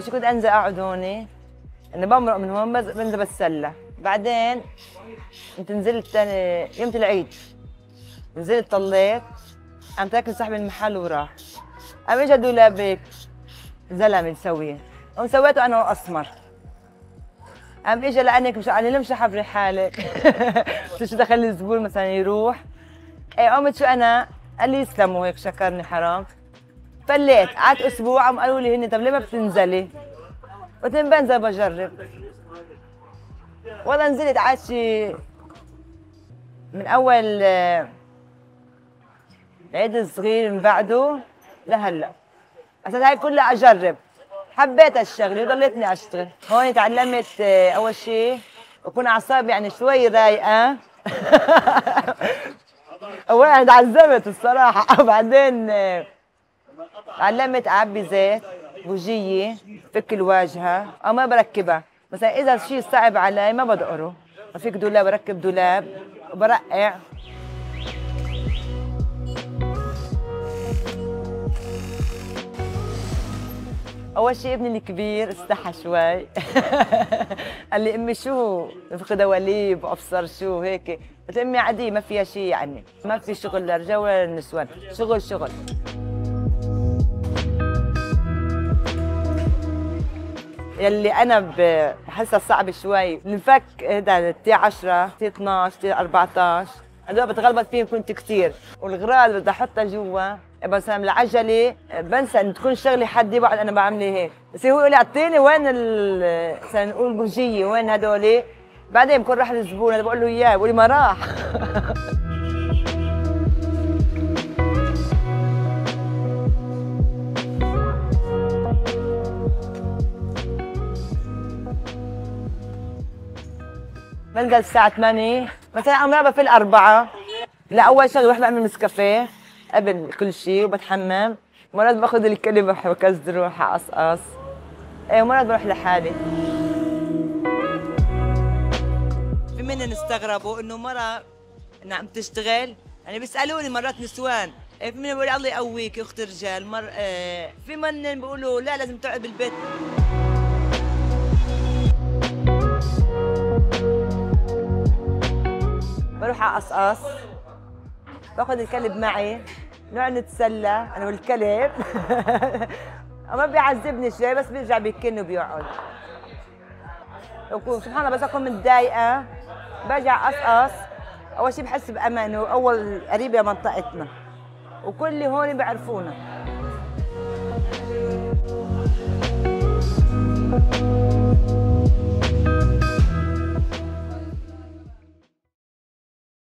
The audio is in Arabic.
شيء كنت أنزل اقعد هون انه بمرق من هون بنزل بتسلى. بعدين كنت نزلت يوم العيد. نزلت طليت قام تاكل صاحب المحل وراح. قام اجى دولاب هيك زلمة مسويه قام سويته أنا وأسمر. قام اجى لأنك مش قال لي مش حبري حالك. شو دخل الزبون مثلا يروح. إيه قمت شو أنا؟ قال لي يسلموا هيك شكرني حرام. فليت قعدت أسبوع قام قالوا لي هن طب ليه ما بتنزلي؟ قلت لهم بنزل بجرب. والله نزلت قعدت شي من أول آه، العيد الصغير من بعده لهلأ. أساس هاي كلها أجرب. حبيت الشغله وضليتني أشتغل. هون تعلمت آه، أول شيء أكون أعصابي يعني شوي رايقة. اول أنا تعذبت الصراحة. بعدين تعلمت اعبي زيت بوجيه فك الواجهة أو ما بركبها. مثلا إذا شيء صعب علي ما بدقره. بفك دولاب بركب دولاب وبرقع. أول شيء ابني الكبير استحى شوي. قال لي أمي شو دواليب وابصر شو هيك؟ قلت أمي عادي ما فيها شيء يعني ما في شغل للرجال ولا للنسوان. شغل شغل. يلي أنا بحسها صعب شوي. الفك هذا T 10 T 12 T 14 هدول بتغلبط فيهم كنت كثير والغرال بدي أحطها جوا. مثلا العجلة بنسى ان تكون شغلة حد بقعد أنا بعملها هيك. بس هو يقول لي أعطيني وين مثلا نقول بوجيه وين هدول؟ بعدين بكون راح الزبون أنا بقول له إياه. بقول لي ما راح. بنزل الساعة 8 مثلا أمرا في الأربعة. لا أول شغلة بروح بعمل نسكافيه قبل كل شيء وبتحمم. مرات باخذ الكلب بروح بكزر بروح أقصقص. إيه ومرات بروح لحالي. في منهم استغربوا إنه مرة إنها عم تشتغل. يعني بيسألوني مرات نسوان. إيه في منهم بيقولوا الله يقويك يا أخت رجال. مر إيه في منهم بيقولوا لا لازم تقعد بالبيت. بروح اقصقص باخذ الكلب معي نقعد نتسلى أنا والكلب. ما بيعذبني شوي بس بيرجع بيكن وبيقعد. سبحان الله بس أكون متضايقة. برجع اقصقص أول شيء بحس بامان وأول قريبة منطقتنا وكل اللي هون بيعرفونا.